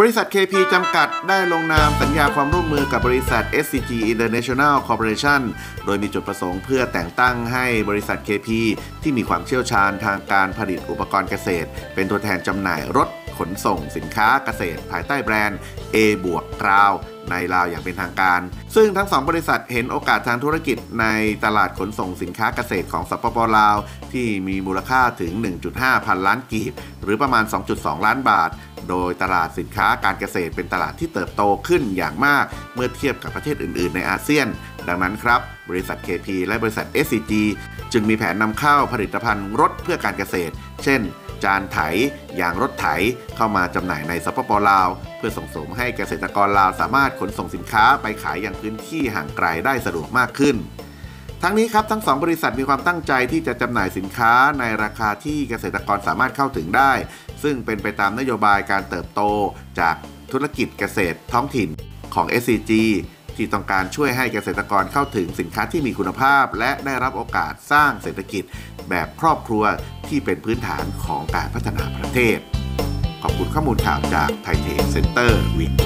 บริษัท KP จำกัดได้ลงนามสัญญาความร่วมมือกับบริษัท SCG International Corporation โดยมีจุดประสงค์เพื่อแต่งตั้งให้บริษัท KP ที่มีความเชี่ยวชาญทางการผลิตอุปกรณ์เกษตร เป็นตัวแทนจำหน่ายรถขนส่งสินค้าเกษตร ภายใต้แบรนด์ A บวกกราว ในลาวอย่างเป็นทางการ ซึ่งทั้งสองบริษัทเห็นโอกาสทางธุรกิจในตลาดขนส่งสินค้าเกษตรของสปปลาว ที่มีมูลค่าถึง 1.5 พันล้านกีบ หรือประมาณ 2.2 ล้านบาท โดยตลาดสินค้าการเกษตรเป็นตลาดที่เติบโตขึ้นอย่างมาก เมื่อเทียบกับประเทศอื่น ๆ ในอาเซียน ดังนั้นครับ บริษัท KP และบริษัท SCG จึงมีแผนนำเข้าผลิตภัณฑ์รถเพื่อการเกษตร เช่นจานไถยางรถไถเข้ามาจำหน่ายในสปปลาว เพื่อส่งเสริมให้เกษตรกรลาวสามารถขนส่งสินค้าไปขายอย่างพื้นที่ห่างไกลได้สะดวกมากขึ้น ทั้งนี้ครับทั้งสองบริษัทมีความตั้งใจที่จะจำหน่ายสินค้าในราคาที่เกษตรกรสามารถเข้าถึงได้ ซึ่งเป็นไปตามนโยบายการเติบโตจากธุรกิจเกษตรท้องถิ่นของ SCG ที่ต้องการช่วยให้เกษตรกรเข้าถึงสินค้าที่มีคุณภาพ และได้รับโอกาสสร้างเศรษฐกิจแบบครอบครัวที่เป็นพื้นฐานของการพัฒนาประเทศ ขอบคุณข้อมูลข่าวจากไทยเทรดเซ็นเตอร์เวียงจันท